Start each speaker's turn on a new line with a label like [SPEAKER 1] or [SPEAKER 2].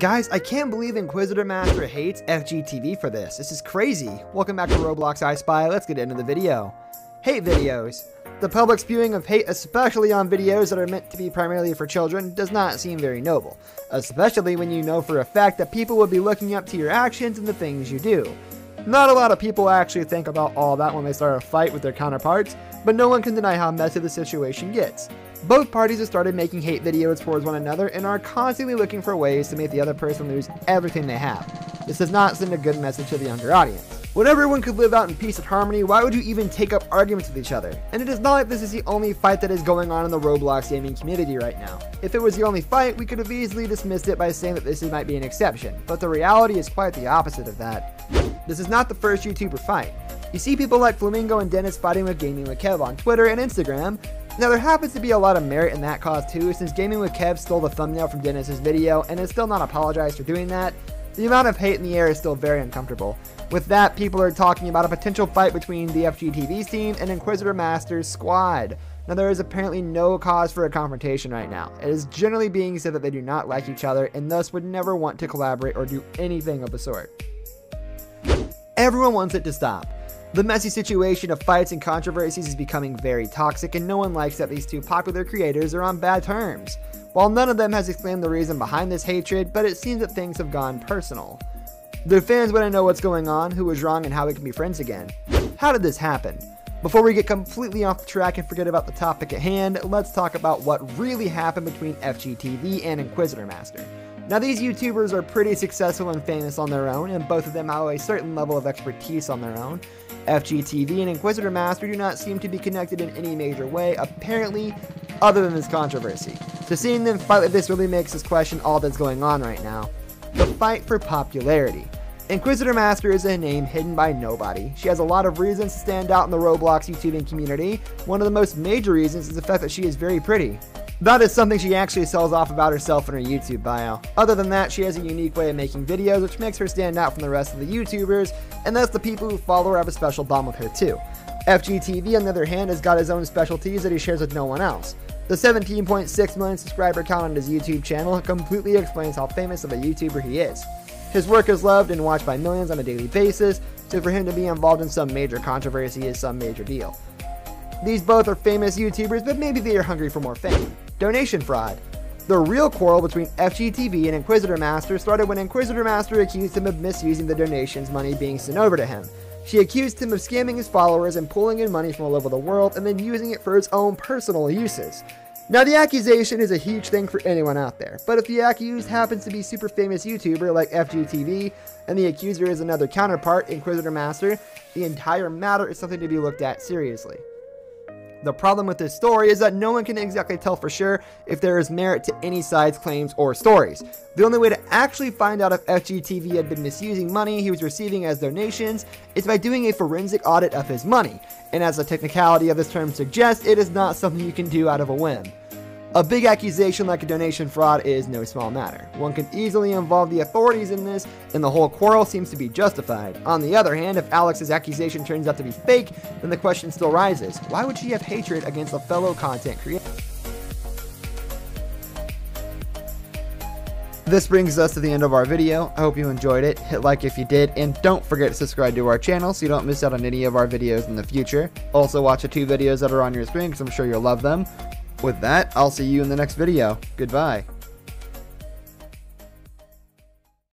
[SPEAKER 1] Guys, I can't believe Inquisitor Master hates FGTeeV for this. This is crazy. Welcome back to Roblox I Spy. Let's get into the video. Hate videos. The public spewing of hate, especially on videos that are meant to be primarily for children, does not seem very noble. Especially when you know for a fact that people will be looking up to your actions and the things you do. Not a lot of people actually think about all that when they start a fight with their counterparts, but no one can deny how messy the situation gets. Both parties have started making hate videos towards one another and are constantly looking for ways to make the other person lose everything they have. This does not send a good message to the younger audience. When everyone could live out in peace and harmony, why would you even take up arguments with each other? And it is not like this is the only fight that is going on in the Roblox gaming community right now. If it was the only fight, we could have easily dismissed it by saying that this might be an exception, but the reality is quite the opposite of that. This is not the first YouTuber fight. You see people like Flamingo and Dennis fighting with Gaming with Kev on Twitter and Instagram, now there happens to be a lot of merit in that cause too, since Gaming with Kev stole the thumbnail from Dennis's video and has still not apologized for doing that. The amount of hate in the air is still very uncomfortable. With that, people are talking about a potential fight between the FGTeeV's team and Inquisitor Master's squad. Now there is apparently no cause for a confrontation right now. It is generally being said that they do not like each other and thus would never want to collaborate or do anything of the sort. Everyone wants it to stop. The messy situation of fights and controversies is becoming very toxic, and no one likes that these two popular creators are on bad terms. While none of them has explained the reason behind this hatred, but it seems that things have gone personal. The fans want to know what's going on, who was wrong, and how we can be friends again. How did this happen? Before we get completely off the track and forget about the topic at hand, let's talk about what really happened between FGTeeV and Inquisitor Master. Now these YouTubers are pretty successful and famous on their own, and both of them have a certain level of expertise on their own. FGTeeV and Inquisitor Master do not seem to be connected in any major way, apparently, other than this controversy. So seeing them fight like this really makes us question all that's going on right now. The fight for popularity. Inquisitor Master is a name hidden by nobody. She has a lot of reasons to stand out in the Roblox YouTubing community. One of the most major reasons is the fact that she is very pretty. That is something she actually sells off about herself in her YouTube bio. Other than that, she has a unique way of making videos which makes her stand out from the rest of the YouTubers, and thus the people who follow her have a special bond with her too. FGTeeV on the other hand has got his own specialties that he shares with no one else. The 17.6 million subscriber count on his YouTube channel completely explains how famous of a YouTuber he is. His work is loved and watched by millions on a daily basis, so for him to be involved in some major controversy is some major deal. These both are famous YouTubers, but maybe they are hungry for more fame. Donation fraud. The real quarrel between FGTeeV and Inquisitor Master started when Inquisitor Master accused him of misusing the donations money being sent over to him. She accused him of scamming his followers and pulling in money from all over the world and then using it for his own personal uses. Now, the accusation is a huge thing for anyone out there, but if the accused happens to be super famous YouTuber like FGTeeV and the accuser is another counterpart, Inquisitor Master, the entire matter is something to be looked at seriously. The problem with this story is that no one can exactly tell for sure if there is merit to any side's claims or stories. The only way to actually find out if FGTeeV had been misusing money he was receiving as donations is by doing a forensic audit of his money, and as the technicality of this term suggests, it is not something you can do out of a whim. A big accusation like a donation fraud is no small matter. One can easily involve the authorities in this, and the whole quarrel seems to be justified. On the other hand, if Alex's accusation turns out to be fake, then the question still rises. Why would she have hatred against a fellow content creator? This brings us to the end of our video. I hope you enjoyed it. Hit like if you did, and don't forget to subscribe to our channel so you don't miss out on any of our videos in the future. Also watch the two videos that are on your screen because I'm sure you'll love them. With that, I'll see you in the next video. Goodbye.